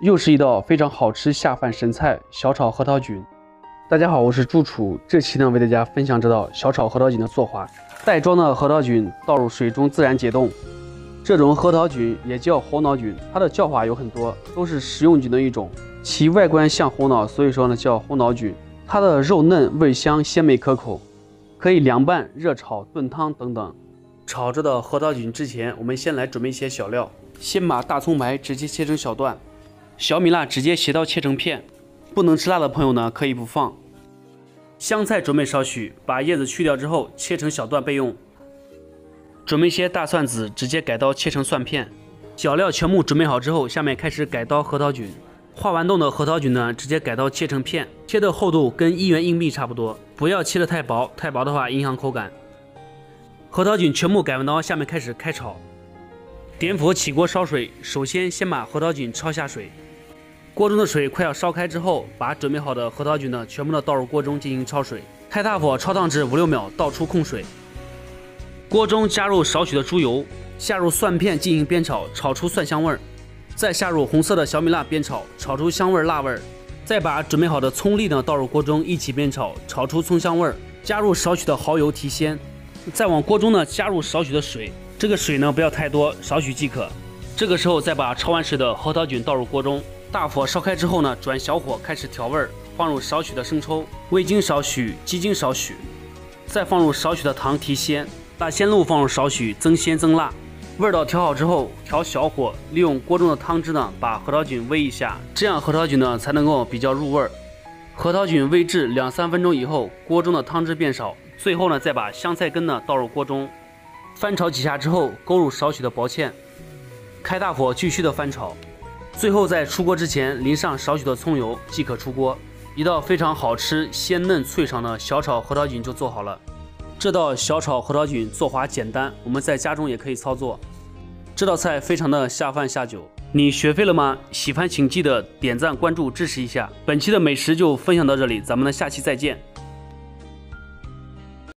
又是一道非常好吃下饭神菜——小炒核桃菌。大家好，我是朱楚，这期呢为大家分享这道小炒核桃菌的做法。袋装的核桃菌倒入水中自然解冻。这种核桃菌也叫猴脑菌，它的叫法有很多，都是食用菌的一种。其外观像猴脑，所以说呢叫猴脑菌。它的肉嫩、味香、鲜美可口，可以凉拌、热炒、炖汤等等。炒这的核桃菌之前，我们先来准备一些小料。先把大葱白直接切成小段。小米辣直接斜刀切成片，不能吃辣的朋友呢可以不放。香菜准备少许，把叶子去掉之后切成小段备用。准备一些大蒜子，直接改刀切成蒜片。小料全部准备好之后，下面开始改刀核桃菌。化完冻的核桃菌呢，直接改刀切成片，切的厚度跟一元硬币差不多，不要切的太薄，太薄的话影响口感。核桃菌全部改完刀，下面开始开炒。点火起锅烧水，首先先把核桃菌焯下水。锅中的水快要烧开之后，把准备好的核桃菌呢全部的倒入锅中进行焯水，开大火焯烫至五六秒，倒出控水。锅中加入少许的猪油，下入蒜片进行煸炒，炒出蒜香味儿。再下入红色的小米辣煸炒，炒出香味儿辣味儿。再把准备好的葱粒呢倒入锅中一起煸炒，炒出葱香味儿。加入少许的蚝油提鲜。再往锅中呢加入少许的水，这个水呢不要太多，少许即可。这个时候再把焯完水的核桃菌倒入锅中。大火烧开之后呢，转小火开始调味儿，放入少许的生抽、味精少许、鸡精少许，再放入少许的糖提鲜，大鲜露放入少许增鲜增辣。味道调好之后，调小火，利用锅中的汤汁呢，把核桃菌煨一下，这样核桃菌呢才能够比较入味儿。核桃菌煨至两三分钟以后，锅中的汤汁变少，最后呢再把香菜根呢倒入锅中，翻炒几下之后，勾入少许的薄芡，开大火继续的翻炒。最后在出锅之前淋上少许的葱油即可出锅，一道非常好吃、鲜嫩脆爽的小炒核桃菌就做好了。这道小炒核桃菌做法简单，我们在家中也可以操作。这道菜非常的下饭下酒，你学会了吗？喜欢请记得点赞、关注、支持一下。本期的美食就分享到这里，咱们呢下期再见。